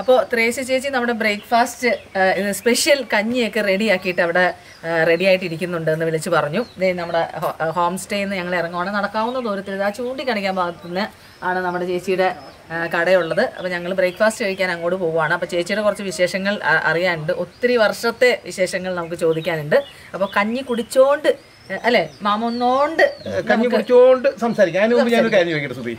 അപ്പോൾ ത്രേസ്യ ചേച്ചി നമ്മുടെ ബ്രേക്ക്ഫാസ്റ്റ് സ്പെഷ്യൽ കഞ്ഞിയൊക്കെ റെഡിയാക്കിയിട്ട് അവിടെ റെഡി ആയിട്ടിരിക്കുന്നുണ്ട് എന്ന് വിളിച്ച് പറഞ്ഞു. നമ്മുടെ ഹോം സ്റ്റേയിൽ നിന്ന് ഞങ്ങൾ ഇറങ്ങുവാണ് നടക്കാവുന്ന ദൂരത്തിൽ. ആ ചൂണ്ടിക്കാണിക്കാൻ ഭാഗത്തുനിന്ന് ആണ് നമ്മുടെ ചേച്ചിയുടെ കടയുള്ളത്. അപ്പോൾ ഞങ്ങൾ ബ്രേക്ക്ഫാസ്റ്റ് കഴിക്കാൻ അങ്ങോട്ട് പോവുകയാണ് അപ്പോൾ ചേച്ചിയുടെ കുറച്ച് വിശേഷങ്ങൾ അറിയാനുണ്ട്. ഒത്തിരി വർഷത്തെ വിശേഷങ്ങൾ നമുക്ക് ചോദിക്കാനുണ്ട്. അപ്പോൾ കഞ്ഞി കുടിച്ചോണ്ട് അല്ലേ? മാമ ഒന്നോണ്ട് കഞ്ഞി കുടിച്ചോണ്ട് സംസാരിക്കാം. അതിന് മുമ്പ് ഞാനൊരു കാര്യം ചോദിക്കട്ടെ സുധി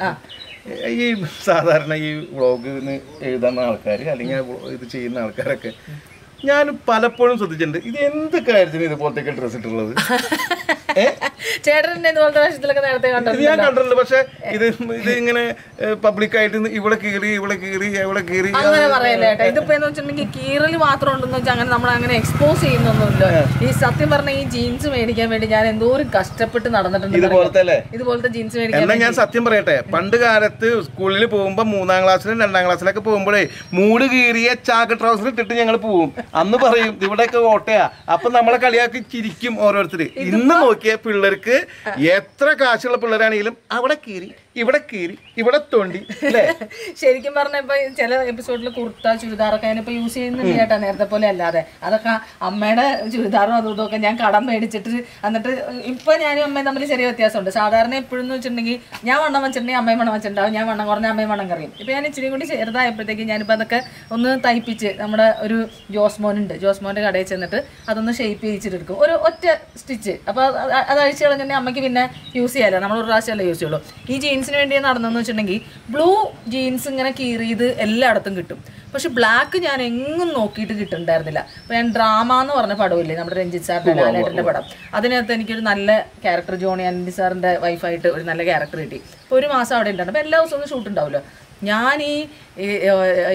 ഈ സാധാരണ ഈ വ്ളോഗിന് എഴുതുന്ന ആൾക്കാർ അല്ലെങ്കിൽ ഇത് ചെയ്യുന്ന ആൾക്കാരൊക്കെ ഞാൻ പലപ്പോഴും ശ്രദ്ധിച്ചിട്ടുണ്ട്. ഇത് എന്ത് കാര്യത്തിന് ഇതുപോലത്തെ ഡ്രസ് ഇട്ടുള്ളത്? ഇത് ഞാൻ കണ്ടിട്ടുണ്ട് പക്ഷെ ഇത് ഇത് ഇങ്ങനെ പബ്ലിക്കായിട്ട് ഇവിടെ കീറി ഇവിടെ കീറി ഇവിടെ കീറി. അങ്ങനെ പറയല്ലേ ഏട്ടാ ഇതിപ്പോ എന്ന് വെച്ചിട്ടുണ്ടെങ്കിൽ കീറൽ മാത്രം ഉണ്ടെന്ന് വെച്ചാൽ അങ്ങനെ നമ്മൾ അങ്ങനെ എക്സ്പോസ് ചെയ്യുന്നൊന്നുമില്ല. ഈ സത്യം പറഞ്ഞ ഈ ജീൻസ് മേടിക്കാൻ വേണ്ടി ഞാൻ എന്തോരം കഷ്ടപ്പെട്ട് നടന്നിട്ടുണ്ട് ഇതുപോലത്തെ ഇതുപോലത്തെ ജീൻസ് മേടിക്കാൻ എന്നാ ഞാൻ സത്യം പറയട്ടെ പണ്ട് കാലത്ത് സ്കൂളിൽ പോകുമ്പോ മൂന്നാം ക്ലാസ്സിലും രണ്ടാം ക്ലാസ്സിലൊക്കെ പോകുമ്പോഴേ മൂട് കീറിയ ചാക്ക് ട്രൗസർ ഇട്ടിട്ട് ഞങ്ങൾ പോവും. അന്ന് പറയും ഇവിടെയൊക്കെ ഓട്ടയാ. അപ്പൊ നമ്മളെ കളിയാക്കി ചിരിക്കും ഓരോരുത്തര്. ഇന്ന് നോക്കിയ പിള്ളേർക്ക് എത്ര കാശുള്ള പിള്ളേരാണെങ്കിലും അവിടെ കീറി. ഇവിടെ കീറി ഇവിടെ തോണ്ടി ശരിക്കും പറഞ്ഞ ഇപ്പൊ ചില എപ്പിസോഡിൽ കുർത്ത ചുരിദാറൊക്കെ ഞാനിപ്പോ യൂസ് ചെയ്യുന്നില്ല കേട്ടോ നേരത്തെ പോലെ അല്ലാതെ. അതൊക്കെ അമ്മയുടെ ചുരിദാറും അതും ഇതൊക്കെ ഞാൻ കടം മേടിച്ചിട്ട് എന്നിട്ട് ഇപ്പൊ ഞാനും അമ്മയും തമ്മിൽ ചെറിയ വ്യത്യാസമുണ്ട്. സാധാരണ എപ്പോഴും വെച്ചിട്ടുണ്ടെങ്കിൽ ഞാൻ വണ്ണം വെച്ചിട്ടുണ്ടെങ്കിൽ അമ്മയും വണ്ണം വെച്ചിട്ടുണ്ടാവും. ഞാൻ വണ്ണം കുറഞ്ഞ അമ്മയും വണ്ണം കറിയും. ഇപ്പൊ ഞാൻ ഇച്ചിരി കൂടി ചെറുതായപ്പോഴത്തേക്ക് ഞാനിപ്പോ അതൊക്കെ ഒന്ന് തയ്പ്പിച്ച് നമ്മുടെ ഒരു ജോസ്മോൻ ഉണ്ട് ജോസ്മോന്റെ കടയിൽ ചെന്നിട്ട് അതൊന്ന് ഷേപ്പ് ചെയ്യിച്ചിട്ടെടുക്കും ഒരു ഒറ്റ സ്റ്റിച്ച് അപ്പൊ അത് അഴിച്ചു കളഞ്ഞിട്ടുണ്ടെങ്കിൽ അമ്മയ്ക്ക് പിന്നെ യൂസ് ചെയ്യാലോ. നമ്മൾ ഒരു പ്രാവശ്യമല്ലേ യൂസ് ചെയ്യുള്ളൂ. ഈ ജീൻസിന് വേണ്ടി നടന്നെന്ന് വെച്ചിട്ടുണ്ടെങ്കിൽ ബ്ലൂ ജീൻസ് ഇങ്ങനെ കീറിയത് എല്ലായിടത്തും കിട്ടും. പക്ഷെ ബ്ലാക്ക് ഞാൻ എങ്ങും നോക്കിയിട്ട് കിട്ടുന്നുണ്ടായിരുന്നില്ല. അപ്പൊ ഞാൻ ഡ്രാമ എന്ന് പറഞ്ഞ പടമില്ലേ നമ്മുടെ രഞ്ജിത് സാറിന്റെ ലാലേട്ടന്റെ പടം. അതിനകത്ത് എനിക്കൊരു നല്ല ക്യാരക്ടർ ജോണി അനന്തി സാറിന്റെ വൈഫായിട്ട് ഒരു നല്ല ക്യാരക്ടർ കിട്ടി. അപ്പൊ ഒരു മാസം അവിടെ ഉണ്ടായിരുന്നു. അപ്പൊ എല്ലാ ദിവസവും ഷൂട്ട് ഉണ്ടാവുമല്ലോ. ഞാൻ ഈ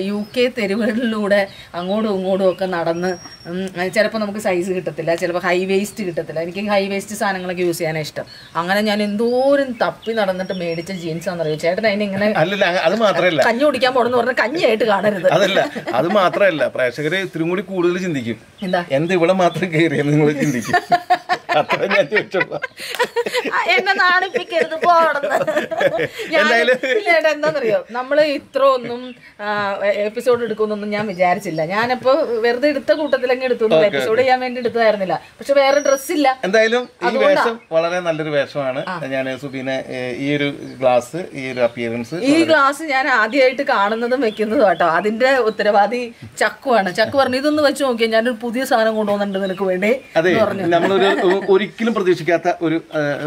യു കെ തെരുവുകളിലൂടെ അങ്ങോട്ടും ഇങ്ങോട്ടും ഒക്കെ നടന്ന് ചിലപ്പോൾ നമുക്ക് സൈസ് കിട്ടത്തില്ല ചിലപ്പോൾ ഹൈ വേസ്റ്റ് കിട്ടത്തില്ല. എനിക്ക് ഹൈ വേസ്റ്റ് സാധനങ്ങളൊക്കെ യൂസ് ചെയ്യാനാണ് ഇഷ്ടം. അങ്ങനെ ഞാൻ എന്തോരം തപ്പി നടന്നിട്ട് മേടിച്ച ജീൻസ് ആണെന്നറിയോ? ചേട്ടൻ അതിന് ഇങ്ങനെ അത് മാത്രമല്ല കഞ്ഞി കുടിക്കാൻ പോണെന്ന് പറഞ്ഞാൽ കഞ്ഞിയായിട്ട് കാണരുത്. അതല്ല അത് മാത്രമല്ല പ്രേക്ഷകരെ ഇത്തിരി കൂടി കൂടുതൽ ചിന്തിക്കും. എന്താ? എന്ത് ഇവിടെ മാത്രം കയറിയെന്ന് നിങ്ങൾ ചിന്തിക്കും. അത്ര ഞാൻ എന്നെ നാണിപ്പിക്കരുത് പോടന്ന് എന്താന്നറിയോ? നമ്മൾ ഇത്ര ഒന്നും എപ്പിസോഡ് എടുക്കുന്നൊന്നും ഞാൻ വിചാരിച്ചില്ല. ഞാനിപ്പോ വെറുതെ എടുത്ത കൂട്ടത്തിലങ്ങ് എടുത്തു എപ്പിസോഡ് ചെയ്യാൻ വേണ്ടി എടുത്തതായിരുന്നില്ല. പക്ഷെ വേറെ ഡ്രസ് ഇല്ല. എന്തായാലും ഈ വേഷം വളരെ നല്ലൊരു വേഷമാണ്. ഞാൻ സുബീനെ ഈ ഒരു ഗ്ലാസ് ഈ ഒരു അപ്പിയറൻസ് ഈ ഗ്ലാസ് ഞാൻ ആദ്യമായിട്ട് കാണുന്നതും വെക്കുന്നതും കേട്ടോ അതിന്റെ ഉത്തരവാദി ചക്കുവാണ്. ചക്കു പറഞ്ഞു ഇതൊന്ന് വെച്ച് നോക്കിയാൽ ഞാനൊരു പുതിയ സാധനം കൊണ്ടുവന്നിട്ടുണ്ട് നിനക്ക് വേണ്ടി അതെ നമ്മളൊരു ഒരിക്കലും പ്രതീക്ഷിക്കാത്ത ഒരു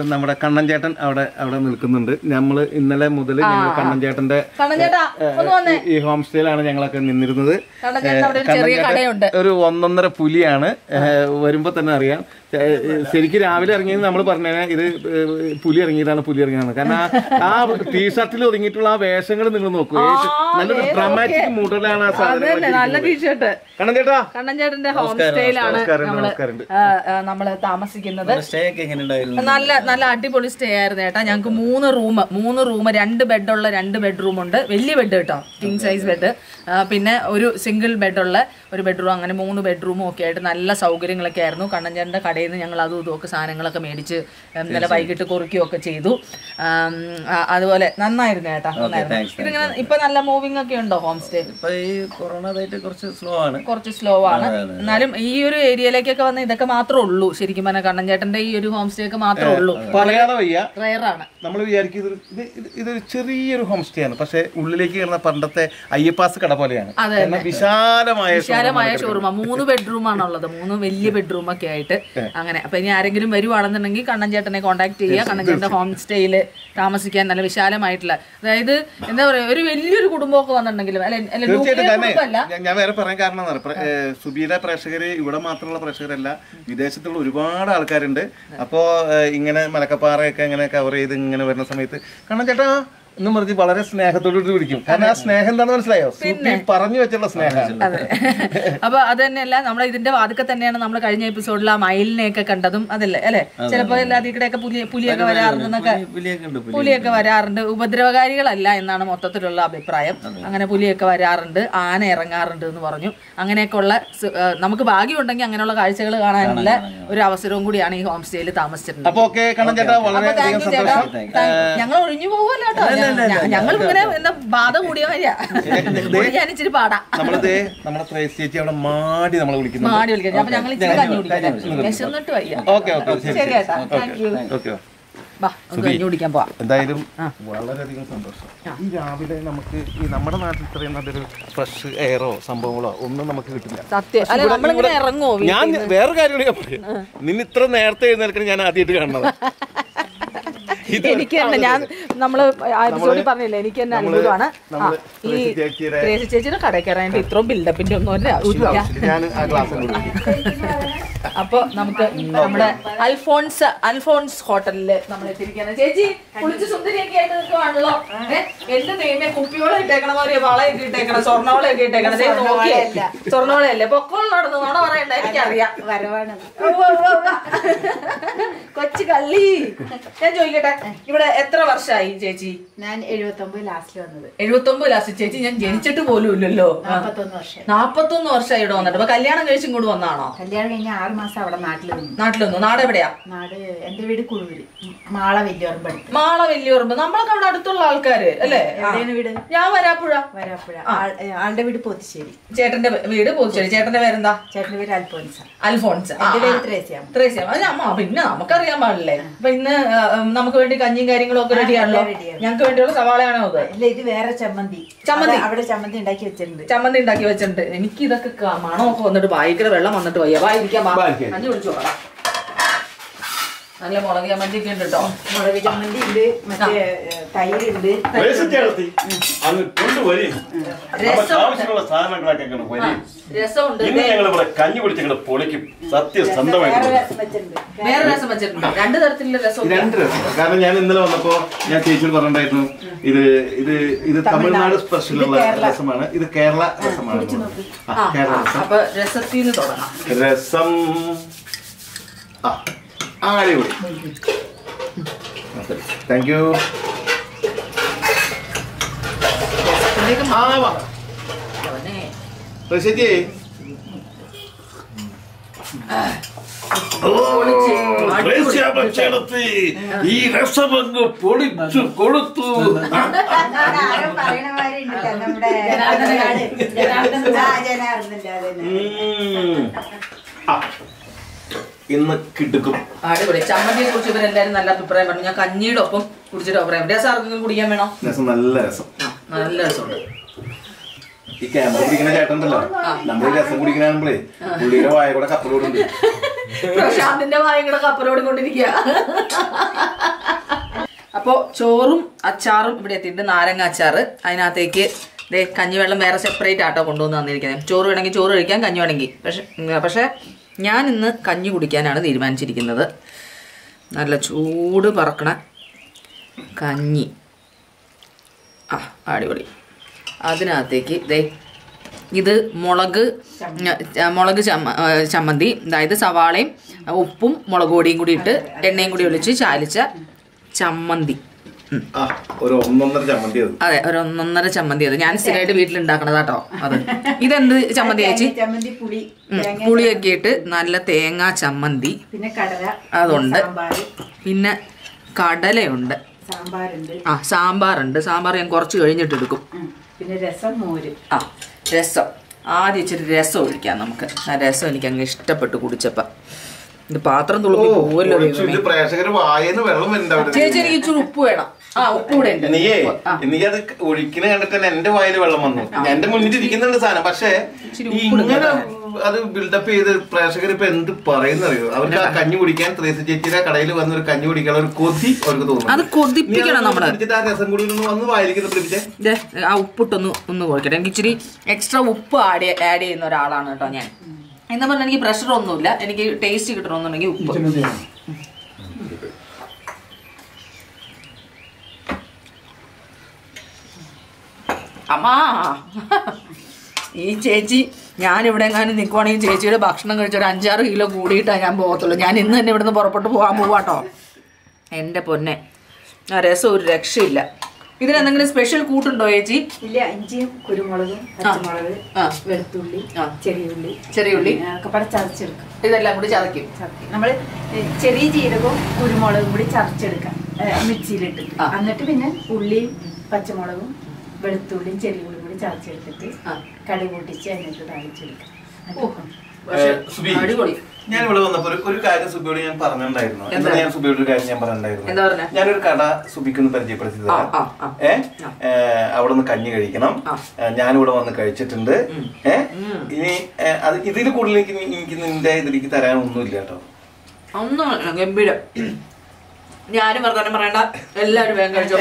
നമ്മുടെ കണ്ണൻ ചേട്ടൻ അവിടെ അവിടെ നിൽക്കുന്നുണ്ട്. നമ്മൾ ഇന്നലെ മുതൽ ഞങ്ങൾ കണ്ണൻ ചേട്ടന്റെ കണ്ണൻ ചേട്ടാ ഒന്ന് വന്നേ. ഈ ഹോം സ്റ്റേയിലാണ് ഞങ്ങളൊക്കെ നിന്നിരുന്നത്. കണ്ണൻ അവിടെ ഒരു ചെറിയ കടയുണ്ട്. ഒരു ഒന്നൊന്നര പുലിയാണ്. വരുമ്പോ തന്നെ അറിയാം. ശരിക്കും രാവിലെ ഇറങ്ങിയത് നമ്മൾ പറഞ്ഞാൽ ഇത് പുലി ഇറങ്ങിയതാണ് പുലി ഇറങ്ങിയതാണ്. കാരണം ആ- ടീഷർട്ടിൽ ഒതുങ്ങിയിട്ടുള്ള ആ വേഷങ്ങൾ നിങ്ങൾ നോക്കൂ. നല്ലൊരു ഡ്രാമാറ്റിക് മൂഡിലാണ് ആ സാധനം നല്ല ടീഷർട്ട് കണ്ണൻ ചേട്ടാ. കണ്ണൻ ചേട്ടന്റെ ഹോം സ്റ്റേയിലാണ് നമസ്കാരം, നമ്മൾ നമസ്കാരം. താമസിക്കുന്നത് നല്ല നല്ല അടിപൊളി സ്റ്റേ ആയിരുന്നു ഏട്ടാ. ഞങ്ങൾക്ക് മൂന്ന് റൂം മൂന്ന് റൂം രണ്ട് ബെഡുള്ള രണ്ട് ബെഡ്റൂം ഉണ്ട്. വലിയ ബെഡ് കേട്ടോ. കിങ് സൈസ് ബെഡ് പിന്നെ ഒരു സിംഗിൾ ബെഡുള്ള ഒരു ബെഡ്റൂം അങ്ങനെ മൂന്ന് ബെഡ്റൂമും ഒക്കെ ആയിട്ട് നല്ല സൗകര്യങ്ങളൊക്കെ ആയിരുന്നു. കണ്ണഞ്ചേട്ടന്റെ കടയിൽ നിന്ന് ഞങ്ങൾ അതും ഇതുമൊക്കെ ഒക്കെ സാധനങ്ങളൊക്കെ മേടിച്ച് നല്ല ഇന്നലെ വൈകിട്ട് കുറിക്കുകയൊക്കെ ചെയ്തു. അതുപോലെ നന്നായിരുന്നു ഏട്ടാ നന്നായിരുന്നു. thanks, ഇതിങ്ങനെ ഇപ്പൊ നല്ല മൂവിങ് ഒക്കെ ഉണ്ടോ ഹോം സ്റ്റേ ഇപ്പൊ ഈ കൊറോണ ഇതായിട്ട് കുറച്ച് സ്ലോ ആണ്. കുറച്ച് സ്ലോ ആണ്. എന്നാലും ഈ ഒരു ഏരിയയിലേക്കൊക്കെ വന്ന ഇതൊക്കെ മാത്രമേ ഉള്ളൂ. ശരിക്കും പറഞ്ഞാൽ കണ്ണഞ്ചേട്ടന്റെ ഈ ഒരു ഹോം സ്റ്റേ ഒക്കെ മാത്രമേ ഉള്ളൂ. പറയാതെ വയ്യ. റയറാണ് നമ്മൾ വിചാരിക്കും ഇതൊരു ഇത് ഇത് ഇതൊരു ചെറിയൊരു ഹോം സ്റ്റേ ആണ്. പക്ഷേ ഉള്ളിലേക്ക് കയറുന്ന പണ്ടത്തെ അയ്യപ്പാസ് കട പോലെയാണ്. അതെ, വിശാലമായ വിശാലമായ ഷോറൂമ മൂന്ന് ബെഡ്റൂം ആണുള്ളത്. മൂന്ന് വലിയ ബെഡ്റൂം ഒക്കെ ആയിട്ട് അങ്ങനെ. അപ്പൊ ഇനി ആരെങ്കിലും വരുവാണെന്നുണ്ടെങ്കിൽ കണ്ണൻ ചേട്ടനെ കോൺടാക്ട് ചെയ്യുക. കണ്ണൻ ചേട്ടന്റെ ഹോം സ്റ്റേയിൽ താമസിക്കാൻ നല്ല വിശാലമായിട്ടുള്ള. അതായത് എന്താ പറയാ ഒരു വലിയൊരു കുടുംബമൊക്കെ വന്നിട്ടുണ്ടെങ്കിലും ഞാൻ- വേറെ പറയാൻ കാരണം സുബീര പ്രേക്ഷകര് ഇവിടെ മാത്രമുള്ള പ്രേക്ഷകരല്ല വിദേശത്തുള്ള ഒരുപാട് ആൾക്കാരുണ്ട്. അപ്പോ ഇങ്ങനെ മലക്കപ്പാറയൊക്കെ ഇങ്ങനെ കവർ ചെയ്ത് ഇങ്ങനെ വരുന്ന സമയത്ത് കണ്ണൻ ചേട്ടാ എന്ന് പറഞ്ഞ് വളരെ സ്നേഹത്തോടുകൂടി വിളിക്കും. കാരണം ആ സ്നേഹം എന്താണെന്ന് മനസ്സിലായോ? പറഞ്ഞു വെച്ചുള്ള സ്നേഹം അപ്പൊ അത് തന്നെയല്ല നമ്മുടെ ഇതിന്റെ വാതിക്കെ തന്നെയാണ് നമ്മൾ കഴിഞ്ഞ എപ്പിസോഡിൽ ആ മയിലിനെയൊക്കെ കണ്ടതും അതല്ലേ? അല്ലെ? ചിലപ്പോ എല്ലാത്തിക്കടെയൊക്കെ പുലി പുലിയൊക്കെ വരാറുണ്ടെന്നൊക്കെ പുലിയൊക്കെ വരാറുണ്ട്. ഉപദ്രവകാരികളല്ല എന്നാണ് മൊത്തത്തിലുള്ള അഭിപ്രായം. അങ്ങനെ പുലിയൊക്കെ വരാറുണ്ട് ആന ഇറങ്ങാറുണ്ട് എന്ന് പറഞ്ഞു. അങ്ങനെയൊക്കെ ഉള്ള നമുക്ക് ഭാഗ്യമുണ്ടെങ്കിൽ അങ്ങനെയുള്ള കാഴ്ചകൾ കാണാനുള്ള ഒരു അവസരവും കൂടിയാണ് ഈ ഹോം സ്റ്റേയിൽ താമസിച്ചിട്ടുള്ളത്. സന്തോഷം. ഞങ്ങൾ ഒഴിഞ്ഞു പോകുമല്ലോ കേട്ടോ. ഞങ്ങൾ ഇങ്ങനെ എന്താ ബാധ കൂടിയ വരിക ഞാൻ ഇച്ചിരി പാടാ. നമ്മളിത് നമ്മളെ ത്രേസ് ചേച്ചി അവിടെ മാടി നമ്മളെ വിളിക്കുന്നു മാടി അപ്പൊ ഞങ്ങൾ ഇച്ചിരി കഞ്ഞി കുടിക്കട്ടെ വിശന്നിട്ട് വയ്യ. ഓക്കെ ഓക്കെ ശരി. ശരി താങ്ക് യു ഓക്കെ വാ നമുക്ക് കഞ്ഞി കുടിക്കാൻ പോവാം. എന്തായാലും വളരെയധികം സന്തോഷം. ഈ രാവിലെ നമുക്ക് ഈ നമ്മുടെ നാട്ടിൽ ഇത്രയും നല്ലൊരു ഫ്രഷ് എയറോ സംഭവങ്ങളോ ഒന്നും നമുക്ക് കിട്ടില്ല. ഞാൻ വേറെ കാര്യം ഞാൻ പറയാം. നിന്നെ ഇത്ര നേരത്തെ എഴുന്നേൽക്കണം ഞാൻ ആദ്യമായിട്ട് കാണുന്നത്. എനിക്ക് ഞാൻ നമ്മൾ എപ്പിസോഡിൽ പറഞ്ഞില്ലേ എനിക്ക് തന്നെ അനുഭവമാണ് ഈ ത്രേസി ചേച്ചിയുടെ കയറാനായിട്ട് ഇത്രയും ബിൽഡപ്പിന്റെ ഒന്നും ഒരു ആവശ്യമില്ല. ഞാൻ ആ ഗ്ലാസ് അപ്പൊ നമുക്ക് നമ്മുടെ അൽഫോൺസ് അൽഫോൺസ് ഹോട്ടലിൽ നമ്മൾ എത്തിയിരിക്കുകയാണ്. ചേച്ചി കുളിച്ച് സുന്ദരിയൊക്കെ ആയിട്ട് നിൽക്കുവാണല്ലോ. എന്ത് നെയ്മേ? കുപ്പിയോളം ഇട്ടേക്കണ പോലെ വളയൊക്കെ ഇട്ടേക്കണം സ്വർണവളയൊക്കെ ഇട്ടേക്കണം. ദേ നോക്കിയല്ല സ്വർണവളയല്ലേ? പൊക്കോളം നടന്നു നോണ പറയണ്ട എനിക്കറിയാം. വരവാണ്. കൊച്ചു കള്ളി. ഞാൻ ചോദിക്കട്ടെ ഇവിടെ എത്ര വർഷമായി ചേച്ചി? ഞാൻ എഴുപത്തൊമ്പത് ലാസ്റ്റിൽ വന്നത്. എഴുപത്തൊമ്പത് ലാസ്റ്റ്. ചേച്ചി ഞാൻ ജനിച്ചിട്ട് പോലും ഇല്ലല്ലോ. നാപ്പത്തൊന്ന് വർഷം. നാപ്പത്തൊന്ന് വർഷമായി ഇവിടെ വന്നിട്ട്. അപ്പൊ കല്യാണം കഴിച്ചും കൂടെ വന്നാണോ? കല്യാണം കഴിഞ്ഞ ആറ് മാസം അവിടെ നാട്ടിൽ നിന്നു നാട്ടിൽ വന്നു. നാട് എവിടെയാ? നാട് എന്റെ വീട് കുളൂര് മാള വലിയോർമ്പടുത്ത്. മാള വലിയോർമ്പ്. നമ്മളൊക്കെ അവിടെ അടുത്തുള്ള ആൾക്കാര് അല്ലേ. എവിടെയാണ് വീട്? ഞാൻ വരാപ്പുഴ. വരാപ്പുഴ. ആളുടെ വീട് പോത്തിശ്ശേരി. ചേട്ടന്റെ വീട് പോത്തിശ്ശേരി. ചേട്ടന്റെ പേരെന്താ? ചേട്ടന്റെ പേര് അൽഫോൻസ. അൽഫോൺസ് പിന്നെ നമുക്കറിയാൻ പാടില്ലേ? അപ്പൊ ഇന്ന് നമുക്ക് വേണ്ടി കഞ്ഞിയും കാര്യങ്ങളും ഒക്കെ റെഡിയാണല്ലോ. ഞങ്ങൾക്ക് വേണ്ടിയുള്ള സവാളയാണോ അത്? അല്ല ഇത് വേറെ ചമ്മന്തി. ചമ്മന്തി? അവിടെ- ചമ്മന്തി ഉണ്ടാക്കി വെച്ചിട്ടുണ്ട്. ചമ്മന്തി ഉണ്ടാക്കി വെച്ചിട്ടുണ്ട്. എനിക്ക് ഇതൊക്കെ മണമൊക്കെ വന്നിട്ട് ഭയങ്കര വെള്ളം വന്നിട്ട് വയ്യ. വായിരിക്കാൻ വാ, ഇരിക്കാം. കഞ്ഞി കുടിച്ചു പോകാം നല്ല മുളക് ചമ്മന്തി ഒക്കെ ഉണ്ട് കേട്ടോ മുളക് ചമ്മന്തി ഉണ്ട് മറ്റേ തൈരുണ്ട്. രസമുണ്ട്. കഞ്ഞി കുടിച്ച് ഞങ്ങൾ പൊളിക്കും. സത്യസന്ധമായിട്ട് വേറെ രസം വെച്ചിട്ടുണ്ട്. രണ്ട് തരത്തിലുള്ള രസം രണ്ട് രസം. കാരണം ഞാൻ ഇന്നലെ വന്നപ്പോ ഞാൻ ചേച്ചിയോട് പറഞ്ഞിട്ടുണ്ടായിരുന്നു ഇത് ഇത് ഇത് തമിഴ്നാട്. സ്പെഷ്യലുള്ള രസമാണ്. ഇത് കേരള രസമാണ്. കേരള രസം. രസം. ആ. അടിപൊളി. താങ്ക് യു ശരിയേ ഈ രസമങ്ങ് പൊളിച്ചു കൊടുത്തു. ആരോ പറയണ മാതിരി ഉണ്ടല്ലോ നമ്മുടെ ജനാർദ്ദനൻ. ജനാർദ്ദനൻ. ആ, ജനാർദ്ദനൻ, അതന്നെ. ഉം. ആ, ഇന്ന് കിടക്കും. അടിപൊളി. ചമ്മന്തിയെ കുറിച്ച് ഇവരെല്ലാരും നല്ല അഭിപ്രായം പറഞ്ഞു. ഞാൻ കഞ്ഞിയുടെ ഒപ്പം കുടിച്ചിട്ട് അഭിപ്രായം. രസം ആർക്കെങ്കിലും കുടിക്കാൻ വേണോ? രസം നല്ല രസം. ആ, നല്ല രസമുണ്ട്. ഈ ക്യാമറ കുടിക്കുന്ന ചേട്ടണ്ടല്ലോ നമ്മൾ രസം കുടിക്കണേ പുള്ളിയുടെ വായ കൂടെ കപ്പലോടുണ്ട് പ്രശാന്തിന്റെ വായങ്ങളുടെ കപ്പലോടും കൊണ്ടിരിക്കുക അപ്പോ ചോറും അച്ചാറും ഇവിടെ എത്തിയിട്ട് നാരങ്ങ അച്ചാറ്. അതിനകത്തേക്ക് ദേ കഞ്ഞിവെള്ളം വേറെ സെപ്പറേറ്റ് ആട്ടോ കൊണ്ടുവന്ന് തന്നിരിക്കുന്നത്. ചോറ് വേണമെങ്കിൽ ചോറ് കഴിക്കാം കഞ്ഞി വേണമെങ്കിൽ. പക്ഷെ പക്ഷേ ഞാൻ ഇന്ന് കഞ്ഞി കുടിക്കാനാണ് തീരുമാനിച്ചിരിക്കുന്നത്. നല്ല ചൂട് പറക്കണ കഞ്ഞി. ആ അടിപൊളി. അതിനകത്തേക്ക് ദേ ഇത് മുളക് മുളക് ചമ്മന്തി അതായത് സവാളയും ഉപ്പും മുളക് പൊടിയും കൂടി ഇട്ട് എണ്ണയും കൂടി ഒഴിച്ച് ചാലിച്ച ചമ്മന്തി. ഒരു ഒന്നൊന്നര ചമ്മന്തി അത് ഒരു ഒന്നൊന്നര ചമ്മന്തി അത് ഞാൻ സ്ഥിരമായിട്ട് വീട്ടിൽ ഉണ്ടാക്കണതാട്ടോ അത്. ഇതെന്ത് ചമ്മന്തി ചേച്ചി? പുളിയൊക്കെ ഇട്ട് നല്ല തേങ്ങാ ചമ്മന്തി. പിന്നെ കടല അതുണ്ട്. സാമ്പാർ പിന്നെ കടലയുണ്ട്. ആ സാമ്പാറുണ്ട്. സാമ്പാർ ഞാൻ കുറച്ച് കഴിഞ്ഞിട്ട് എടുക്കും. പിന്നെ രസം മോര്. ആ രസം. ആദ്യം ഇച്ചിരി രസം ഒഴിക്കാം നമുക്ക്. ആ രസം എനിക്ക് അങ്ങ് ഇഷ്ടപ്പെട്ട് കുടിച്ചപ്പ. ഇത് പാത്രം തുള്ളി പോവല്ലോ ചേച്ചി എനിക്ക് ഇച്ചിരി ഉപ്പ് വേണം. ആ ഉപ്പ് കൂടെ ഉണ്ട് നീയേ നീ അത് ഒഴിക്കണ കണ്ടിട്ട് തന്നെ എന്റെ വായിൽ വെള്ളം വന്നു. എന്റെ മുന്നിൽ ഇരിക്കുന്നുണ്ട് സാധനം. പക്ഷേ ഇങ്ങനെ അത് ബിൽഡപ്പ് ചെയ്ത് പ്രേക്ഷകർ ഇപ്പൊ എന്ത് പറയുന്നറിയോ? അവർക്ക് ആ കഞ്ഞി കുടിക്കാൻ ത്രേസി ചേച്ചിയുടെ കടയിൽ വന്ന് ഒരു കഞ്ഞി കുടിക്കാൻ ഒരു കൊതി അവർക്ക് തോന്നുന്നു. ആ രസം കൂടി ഒന്ന് വന്ന് വായിലിക്കുന്ന പിടിപ്പിച്ചേ. ആ ഉപ്പിട്ടൊന്ന് ഒന്ന് കുഴക്കട്ടെ എനിക്ക് ഇച്ചിരി എക്സ്ട്രാ ഉപ്പ് ആഡ് ആഡ് ചെയ്യുന്ന ഒരാളാണ് കേട്ടോ ഞാൻ. എന്താ പറഞ്ഞാൽ എനിക്ക് പ്രഷർ ഒന്നുമില്ല. എനിക്ക് ടേസ്റ്റ് കിട്ടണമെന്നുണ്ടെങ്കിൽ ഉപ്പ്. അമ്മാ. ഈ ചേച്ചി ഞാനിവിടെ എങ്ങാനും നിൽക്കുവാണെങ്കിൽ ചേച്ചിയുടെ ഭക്ഷണം കഴിച്ച ഒരു അഞ്ചാറ് കിലോ കൂടിയിട്ടാണ് ഞാൻ പോകത്തുള്ളൂ. ഞാൻ ഇന്ന് തന്നെ ഇവിടുന്ന് പുറപ്പെട്ട് പോകാൻ പോവാട്ടോ എന്റെ പൊന്നെ. ആ രസം ഒരു രക്ഷയില്ല. ഇതിനെന്തെങ്കിലും സ്പെഷ്യൽ കൂട്ടുണ്ടോ ചേച്ചി? ഇല്ല ഇഞ്ചിയും കുരുമുളകും പച്ചമുളക്. വെളുത്തുള്ളി ആ. ചെറിയുള്ളി ചെറിയുള്ളി. ഒക്കെ ചതച്ചെടുക്കും. ഇതെല്ലാം കൂടി ചതക്കും നമ്മൾ ചെറിയ ജീരകവും കുരുമുളകും കൂടി ചതച്ചെടുക്കാം. മിക്സിയിലിട്ട്. എന്നിട്ട് പിന്നെ ഉള്ളിയും പച്ചമുളകും വെളുത്തുള്ളിയും ചെറിയുള്ളിയും കൂടി ചതച്ചെടുത്തിട്ട്. കടി പൊട്ടിച്ച് അതിനകത്ത് സുബി. ഞാൻ ഇവിടെ വന്നപ്പോ ഒരു- കാര്യം സുബിയോട് ഞാൻ പറഞ്ഞിട്ടുണ്ടായിരുന്നു. എന്താ? ഞാൻ സുബിയോട് ഒരു കാര്യം ഞാൻ പറഞ്ഞിട്ടുണ്ടായിരുന്നു. പറഞ്ഞേ? ഞാനൊരു കട സുബിക്കൊന്ന് പരിചയപ്പെടുത്തി ആ, തരാം. ഏ. അവിടെ നിന്ന് കഞ്ഞി കഴിക്കണം. ഞാനിവിടെ വന്ന് കഴിച്ചിട്ടുണ്ട്. ഏ? ഇനി അത് ഇതിൽ കൂടുതൽ എനിക്ക് നിന്റെ ഇതിലേക്ക് തരാനൊന്നുമില്ല കേട്ടോ. ഒന്നും ഗംഭീരം. ഞാനും വർത്തമാനം പറയണ്ട. എല്ലാവരും വേഗം കഴിച്ചോ.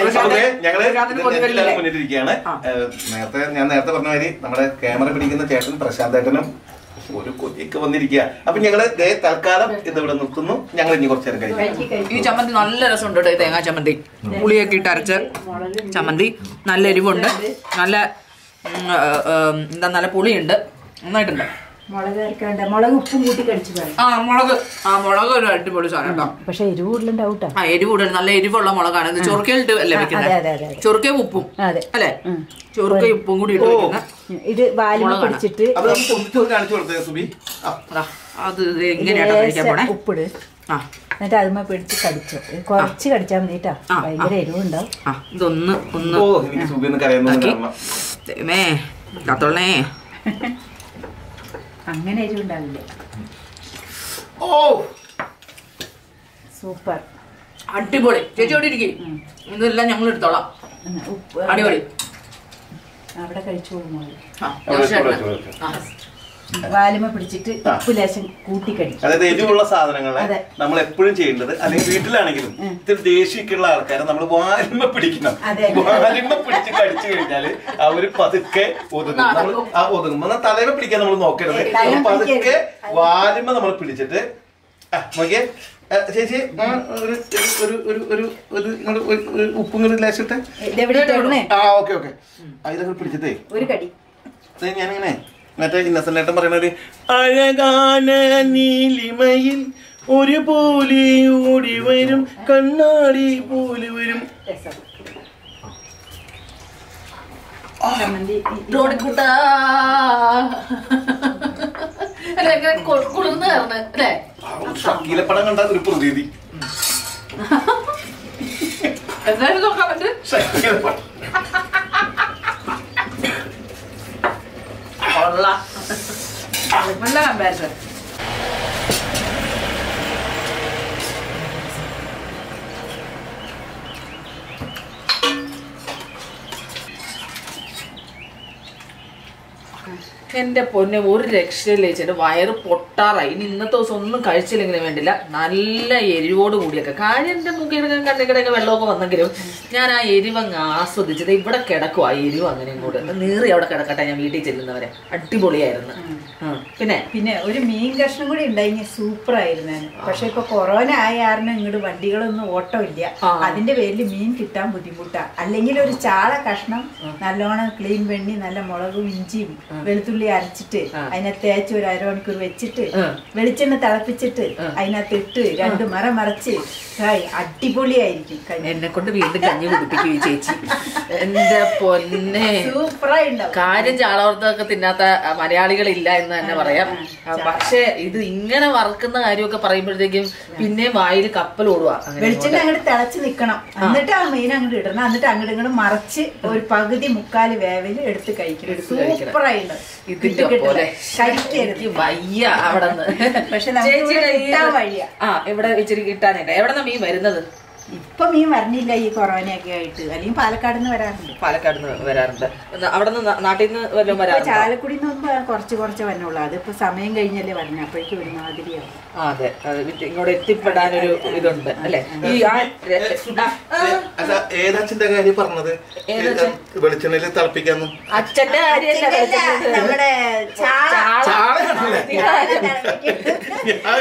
മുന്നിട്ടിരിക്കുകയാണ് നേരത്തെ ഞാൻ നേരത്തെ പറഞ്ഞ മാതിരി നമ്മുടെ ക്യാമറ പിടിക്കുന്ന ചേട്ടൻ പ്രശാന്തേട്ടനും ഒരു കൊതിയൊക്കെ വന്നിരിക്കുക അപ്പൊ ഞങ്ങൾ ദേ തൽക്കാലം ഇത് ഇവിടെ നിർത്തുന്നു. ഞങ്ങൾ ഇനി കുറച്ചു നേരം കഴിക്കും. ഈ ചമ്മന്തി നല്ല രസമുണ്ട് കേട്ടോ തേങ്ങാ ചമ്മന്തി. പുളിയൊക്കെ ഇട്ട് അരച്ച് ചമ്മന്തി. നല്ല എരിവുണ്ട്. നല്ല എന്താ നല്ല പുളിയുണ്ട്. നന്നായിട്ടുണ്ട്. മുളക് അരക്കാണ്ട്. മുളക് ഉപ്പും കൂട്ടി കടിച്ചു പറയും ആ മുളക്. ആ മുളക് ഒരു അടിപൊളി സാധനം കേട്ടോ. പക്ഷെ എരിവ് കൂടുതലുണ്ടാവും ആ എരിവ് കൂടുതൽ നല്ല എരിവുള്ള മുളകാണ്. ചൊറുക്കയിലിട്ട് അല്ലേ അതെ, അതെ, അതെ, വെക്കുന്നത് അതെ. ചൊറുക്കയും ഉപ്പും അതെ. അല്ലേ. ചൊറുക്കയും ഉപ്പും കൂടി ഇട്ട് വെക്കുന്ന. ഇത് മുളകാണ്. പിടിച്ചിട്ട് അപ്പൊ നമുക്ക് പൊന്നിച്ചോറ് കാണിച്ചു കൊടുത്തേ സുബി. ആ. അതാ, അത് ഇത് എങ്ങനെയാട്ടോ കഴിക്കാൻ പോണേ? ലേശം ഉപ്പിട്. ആ. എന്നിട്ട് അതുമ്മ പിടിച്ച് കടിച്ചു. കുറച്ച് കടിച്ചാൽ മതി കേട്ടോ. ആ, ഭയങ്കര എരിവുണ്ടാവും. ആ ഇതൊന്ന് ഒന്ന് ഓ എനിക്ക് സുബി ഒന്ന് കരയുന്നു ആക്കി. കാണണം. ദൈവമേ കത്തോളണേ. അങ്ങനെ എരിവുണ്ടാവില്ല ഓ! സൂപ്പർ. അടിപൊളി. ചേച്ചി അവിടെ ഇരിക്കും? ഇതെല്ലാം ഞങ്ങൾ എടുത്തോളാം. ഉപ്പ് അടിപൊളി. അവിടെ കഴിച്ചു പോകുമ്പോൾ വാലിമ പിടിച്ചിട്ട്. ഉപ്പ് ലേശം കൂട്ടി അതായത് എരിവുള്ള സാധനങ്ങളെ നമ്മൾ എപ്പോഴും ചെയ്യേണ്ടത് അല്ലെങ്കിൽ വീട്ടിലാണെങ്കിലും ഇത്തിരി ദേഷ്യക്കുള്ള ആൾക്കാരെ നമ്മൾ വാലുമ പിടിക്കണം. വാലുമ പിടിച്ച് കടിച്ചു കഴിഞ്ഞാൽ അവർ പതുക്കെ ഒതുങ്ങും. നമ്മൾ ആ ഒതുങ്ങും. എന്നാൽ തലയിമ പിടിക്കാൻ നമ്മൾ നോക്കരുത്. പതുക്കെ വാലുമ നമ്മൾ പിടിച്ചിട്ട് നോക്കിയേ. ചേച്ചി ഒരു ഒരു ഒരു ഒരു ഉപ്പും കൂടി ലേശിട്ടെ ആ ഓക്കെ ഓക്കെ. അതിലൊക്കെ പിടിച്ചിട്ടേ. ഒരു കടി. ഞാനിങ്ങനെ മറ്റേ ഇന്നസെന്റ് ഏട്ടൻ പറയുന്ന ഒരു അഴകാന നീലിമയിൽ ഒരു പോലെ ഓടി വരും കണ്ണാടി പോലെ വരും. ഷക്കീലപ്പടം കണ്ട ഒരു പ്രതീതി. എന്തായാലും നോക്കാൻ പറ്റും ഷക്കീലപ്പടം കൊള്ളാം നല്ല കമ്പാരിസൺ എന്റെ പൊന്നെ ഒരു രക്ഷയില്ല ചേച്ചി. വയറ് പൊട്ടാറായി. ഇനി ഇന്നത്തെ ദിവസം ഒന്നും കഴിച്ചില്ലെങ്കിലും വേണ്ടില്ല. നല്ല എരിവോട് കൂടിയൊക്കെ. കാര്യം എന്റെ മൂക്കിൽ കണ്ണിക്കടയൊക്കെ വെള്ളമൊക്കെ വന്നെങ്കിലും ഞാൻ ആ എരിവ് അങ്ങ് ആസ്വദിച്ചത്. ഇവിടെ കിടക്കും ആ എരിവ് അങ്ങനെ ഇങ്ങോട്ട് നീറി അവിടെ കിടക്കട്ടെ ഞാൻ വീട്ടിൽ ചെല്ലുന്നവരെ. അടിപൊളിയായിരുന്നു. പിന്നെ പിന്നെ ഒരു മീൻ കഷ്ണം കൂടി ഉണ്ടായി സൂപ്പർ ആയിരുന്നു പക്ഷെ ഇപ്പൊ കൊറോണ ആയ കാരണം ഇങ്ങോട്ട് വണ്ടികളൊന്നും ഓട്ടമില്ല. ഇല്ല അതിന്റെ പേരിൽ മീൻ കിട്ടാൻ ബുദ്ധിമുട്ടാ. അല്ലെങ്കിൽ ഒരു ചാള കഷ്ണം നല്ലോണം ക്ലീൻ വെണ്ണി നല്ല മുളകും ഇഞ്ചിയും വെളുത്തുള്ളി അരച്ചിട്ട് അതിനകത്ത് തേച്ച് ഒരു അരമണിക്കൂർ വെച്ചിട്ട് വെളിച്ചെണ്ണ തിളപ്പിച്ചിട്ട് അതിനകത്ത് ഇട്ട് രണ്ട് മറ മറച്ച് അടിപൊളിയായിരിക്കും എന്നെ കൊണ്ട് വീണ്ടും കഞ്ഞി കുടിപ്പിക്കും ചേച്ചി. എന്റെ പൊന്നെ. സൂപ്പറായി കാര്യം ചാളവർത്തൊക്കെ തിന്നാത്ത മലയാളികളില്ല എന്ന് തന്നെ പറയാം. പക്ഷെ പക്ഷേ ഇത് ഇങ്ങനെ വറക്കുന്ന കാര്യമൊക്കെ പറയുമ്പോഴത്തേക്കും പിന്നെ വായിൽ കപ്പൽ ഓടുക. അങ്ങനെ വെളിച്ചെണ്ണ അങ്ങോട്ട് തിളച്ച് നിക്കണം. എന്നിട്ട് ആ മീൻ അങ്ങോട്ട് ഇടണം. എന്നിട്ട് അങ്ങോട്ട് ഇങ്ങോട്ട് മറച്ച് ഒരു പകുതി മുക്കാൽ വേവൽ എടുത്ത് കഴിക്കണം. സൂപ്പറായിട്ട് ഇതിന്റെ പോലെ. എനിക്ക് വയ്യ അവിടെ പക്ഷെ കിട്ടാൻ വഴിയാ. ആ ഇവിടെ ഇച്ചിരി കിട്ടാനില്ല എവിടെ മീൻ വരുന്നത്? ഇപ്പൊ മീൻ വരണില്ല ഈ കൊറോണയൊക്കെ ആയിട്ട്. അല്ലെങ്കിൽ പാലക്കാട് നിന്ന് വരാറുണ്ട്. പാലക്കാട് നിന്ന് വരാറുണ്ട്. അവിടെ നിന്ന് നാട്ടിൽ നിന്ന് വല്ലതും വരാറുണ്ട്? ചാലക്കുടി നിന്ന് കുറച്ച് കുറച്ച് വരണുള്ളൂ. അതിപ്പോ സമയം കഴിഞ്ഞല്ലേ വരണ. അപ്പോഴേക്കും ഒരു മാതിരിയാവും. ആ, അതെ. ഇങ്ങോട്ട് എത്തിപ്പെടാൻ ഒരു എത്തിപ്പെടാനൊരു ഇതുണ്ട് അല്ലെ? ഈ ഏതച്ഛന്റെ കാര്യം പറഞ്ഞത്? വെളിച്ചെണ്ണയിൽ തിളപ്പിക്കാന്ന്. അച്ഛന്റെ കാര്യമല്ല. നമ്മുടെ?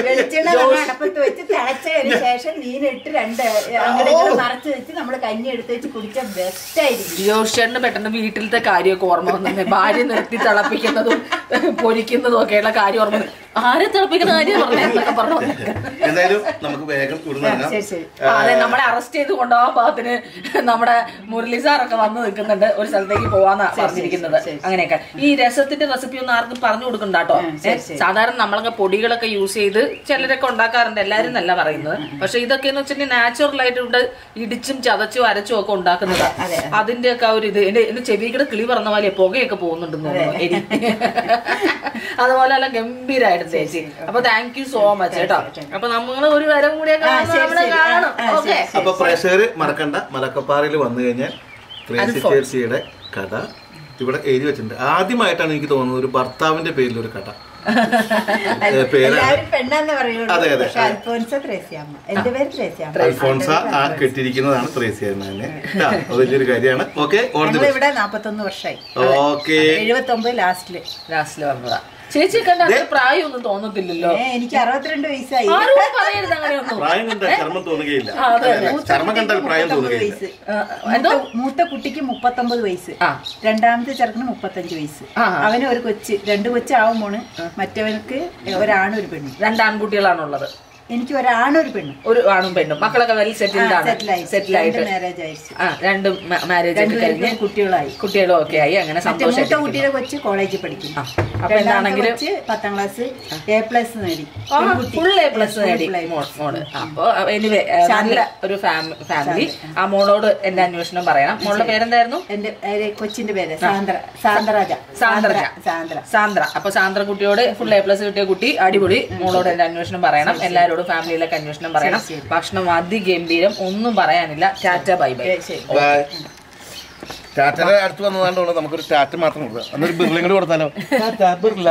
വെളിച്ചെണ്ണ നമ്മൾ അടപ്പത്ത് വെച്ച് തിളച്ചതിന് ശേഷം മീനിട്ട് രണ്ട് അങ്ങനെ മറച്ച് വെച്ച് നമ്മൾ കഞ്ഞി എടുത്ത് വെച്ച് കുടിച്ച ബെസ്റ്റ് ആയിരിക്കും. ജോഷേട്ടന് പെട്ടെന്ന് വീട്ടിലത്തെ കാര്യമൊക്കെ ഓർമ്മ വന്നെ. ഭാര്യ നിർത്തി തിളപ്പിക്കുന്നതും പൊരിക്കുന്നതും ഒക്കെയുള്ള കാര്യം ഓർമ്മ ആരെ തിളപ്പിക്കുന്ന കാര്യം പറഞ്ഞൊക്കെ പറഞ്ഞു എന്തായാലും നമുക്ക് വേഗം അതെ നമ്മളെ അറസ്റ്റ് ചെയ്ത് കൊണ്ടുപോകാൻ പാകത്തിന് നമ്മുടെ മുരളി സാറൊക്കെ വന്ന് നിൽക്കുന്നുണ്ട്. ഒരു സ്ഥലത്തേക്ക് പോവാന്നാ പറഞ്ഞിരിക്കുന്നത്. അങ്ങനെയൊക്കെ. ഈ രസത്തിന്റെ റെസിപ്പി ഒന്നും ആർക്കും പറഞ്ഞു കൊടുക്കണ്ട കേട്ടോ സാധാരണ നമ്മളൊക്കെ പൊടികളൊക്കെ യൂസ് ചെയ്ത് ചിലരൊക്കെ ഉണ്ടാക്കാറുണ്ട്. എല്ലാരും നല്ല പറയുന്നത്. പക്ഷെ ഇതൊക്കെ എന്ന് വെച്ചിട്ടുണ്ടെങ്കിൽ നാച്ചുറൽ ആയിട്ട് ഇവിടെ ഇടിച്ചും ചതച്ചും അരച്ചും ഒക്കെ ഉണ്ടാക്കുന്നതാണ് അതിന്റെ ഒക്കെ ഒരു ഇത്. എന്റെ എന്റെ ചെവിയുടെ കിളി പറഞ്ഞ പോലെ പുകയൊക്കെ പോകുന്നുണ്ടെന്ന് തോന്നുന്നു. അതുപോലെ എല്ലാം ഗംഭീരായിട്ട് ചേച്ചി അപ്പൊ താങ്ക് യു സോ മച്ച് കേട്ടോ. അപ്പൊ നമ്മൾ ഒരു വരം കൂടി വന്ന് നമ്മൾ കാണും. ഓക്കെ. അപ്പൊ പ്രേക്ഷകര് മറക്കണ്ട. മലക്കപ്പാറയിൽ വന്നു കഴിഞ്ഞാൽ ചേച്ചിയുടെ കട ഇവിടെ എഴുതി വെച്ചിട്ടുണ്ട്. ആദ്യമായിട്ടാണ് എനിക്ക് തോന്നുന്നത് ഒരു ഭർത്താവിന്റെ പേരിൽ ഒരു കട അതെ, അതെ. അൽഫോൻസ ത്രേസ്യാമ്മ. പേര് ത്രേസ്യാമ്മ? അൽഫോൺസ ആ കെട്ടിരിക്കുന്നതാണ് ത്രേസി എന്ന് തന്നെ. അത്. വലിയൊരു കാര്യമാണ്. Okay okay. എഴുപത്തി ഒമ്പത് ലാസ്റ്റിൽ. ലാസ്റ്റിൽ വന്നതാ. ചേച്ചി കണ്ട അത്ര പ്രായമൊന്നും തോന്നത്തില്ലല്ലോ. എനിക്ക് അറുപത്തിരണ്ട് വയസ്സായി. ആരും പറയരുത് അങ്ങനെയൊന്നും. പ്രായം കണ്ടാൽ ചർമ്മം തോന്നുകയില്ല. ചർമ്മം കണ്ടാൽ പ്രായം തോന്നുകയില്ല. മൂത്ത- കുട്ടിക്ക് മുപ്പത്തൊമ്പത് വയസ്സ്. രണ്ടാമത്തെ ചെറുക്കന് മുപ്പത്തഞ്ച് വയസ്സ്. അവന് ഒരു കൊച്ച് രണ്ട് കൊച്ചാവുമ്പോണ് മറ്റവനക്ക് ഒരാണും ഒരു പെണ്ണും. രണ്ട് ആൺകുട്ടികളാണുള്ളത്. എനിക്ക് ഒരാണൊരു ഒരു പെണ്ണും. ഒരു ആണും പെണ്ണും. മക്കളൊക്കെ വെൽ സെറ്റിൽഡ് ആണ്. സെറ്റിൽ ആയിട്ട്. മാരേജ് ആയിരിക്കും ആ രണ്ട് മാരേജ് ആയി കഴിഞ്ഞ് കുട്ടികളായി. കുട്ടികളും ഒക്കെ ആയി. അങ്ങനെ സന്തോഷം മൂത്ത കുട്ടിയുടെ കൊച്ച് കോളേജിൽ പഠിക്കും അപ്പൊ എന്താണെങ്കിലും പത്താം ക്ലാസ് എ പ്ലസ് നേടി. ഫുൾ എ പ്ലസ് നേടി. മോൾ അപ്പൊ എനിവേ നല്ല ഒരു ഫാമിലി ആ മോളോട് എന്റെ അന്വേഷണം പറയണം. മോളുടെ പേരെന്തായിരുന്നു? എന്റെ കൊച്ചിന്റെ പേര് സാന്ദ്ര സാന്ദ്രജ. സാന്ദ്ര സാന്ദ്ര. സാന്ദ്ര. അപ്പൊ സാന്ദ്ര കുട്ടിയോട് ഫുൾ എ പ്ലസ് കിട്ടിയ കുട്ടി അടിപൊളി. മോളോട് എന്റെ അന്വേഷണം പറയണം. എല്ലാരോടും ഫാമിലിയിലൊക്കെ അന്വേഷണം പറയണം. ഭക്ഷണം അതിഗംഭീരം ഒന്നും പറയാനില്ല. Tata bye bye. ടാറ്റയുടെ അടുത്ത് വന്നതാണ്ടോ നമുക്കൊരു ടാറ്റ മാത്രം കൊടുക്കാം അന്നൊരു ബിർലയും കൂടി കൊടുത്താലോ? ടാറ്റ ബിർല